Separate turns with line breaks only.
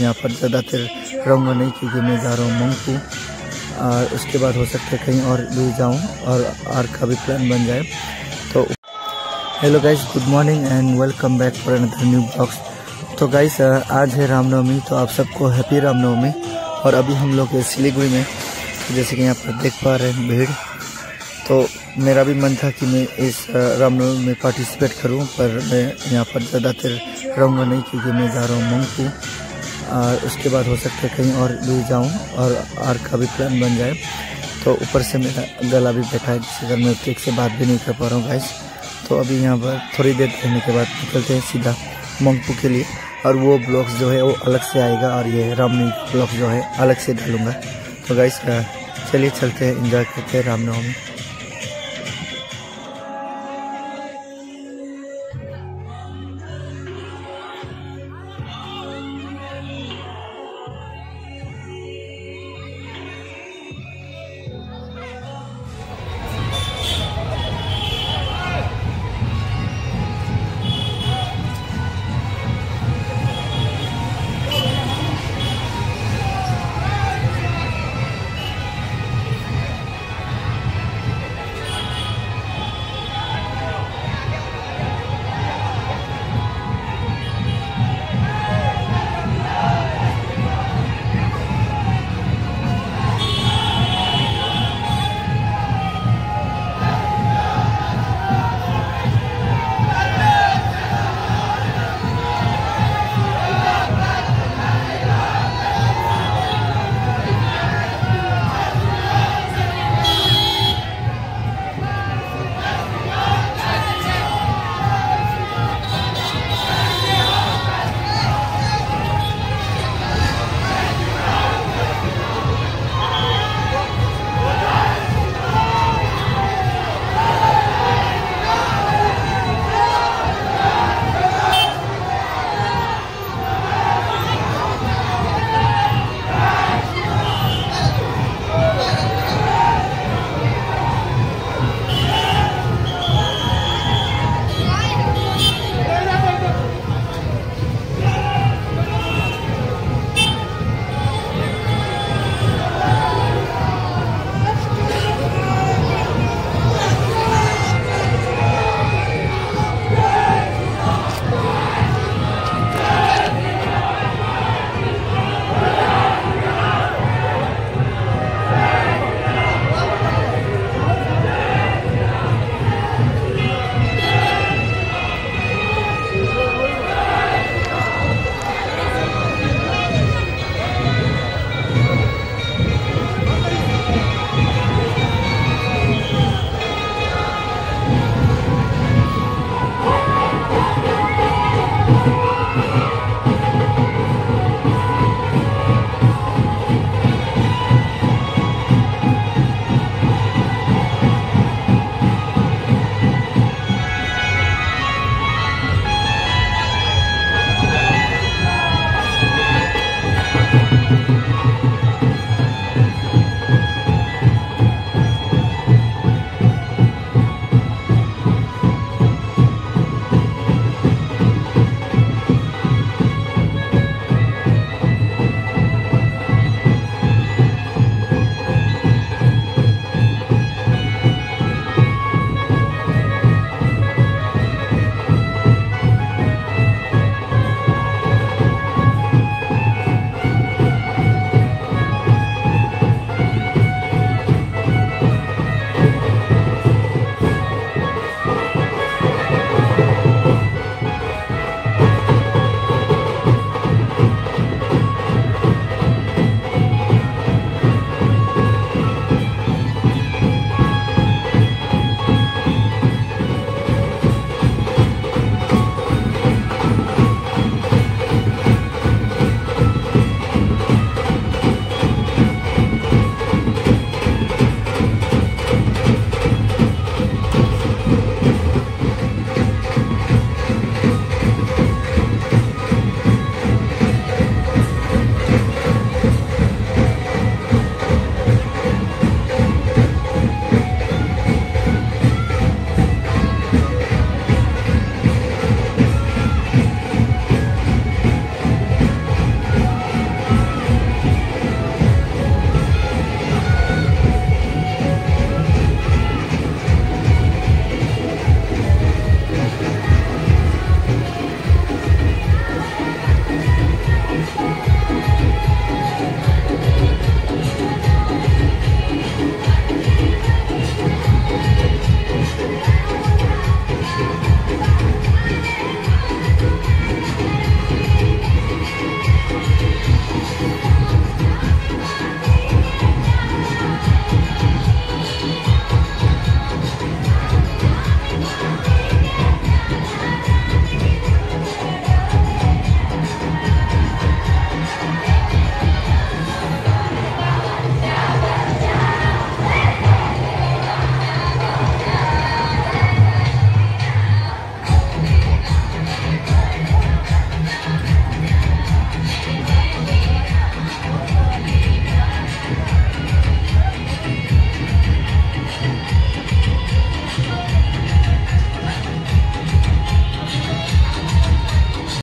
यहाँ पर ज़्यादातर रहूँगा नहीं क्योंकि मैं जा रहा हूँ मंगपू और उसके बाद हो सकता है कहीं और भी जाऊँ और आर का भी प्लान बन जाए। तो hello guys, good morning and welcome back for another new blogs. तो गाइस आज है रामनवमी तो आप सबको हैप्पी रामनवमी। और अभी हम लोग सिलीगुड़ी में, जैसे कि यहाँ पर देख पा रहे हैं भीड़। तो मेरा भी मन था कि मैं इस रामनवमी में पार्टिसिपेट करूँ, पर मैं यहाँ पर ज़्यादातर रहूँगा नहीं क्योंकि मैं जा रहा हूँ मंगपू और उसके बाद हो सकता है कहीं और भी जाऊँ और आर का भी प्लान बन जाए। तो ऊपर से मेरा गला भी बैठा है, जिससे अगर मैं ठीक से बात भी नहीं कर पा रहा हूँ गाइस तो अभी यहाँ पर थोड़ी देर रहने के बाद निकलते हैं सीधा मंगपू के लिए। और वो ब्लॉग्स जो है, वो अलग से आएगा और ये रामनवमी ब्लॉग जो है, अलग से डालूँगा। तो गाइस चलिए चलते हैं इंजॉय करते हैं रामनवमी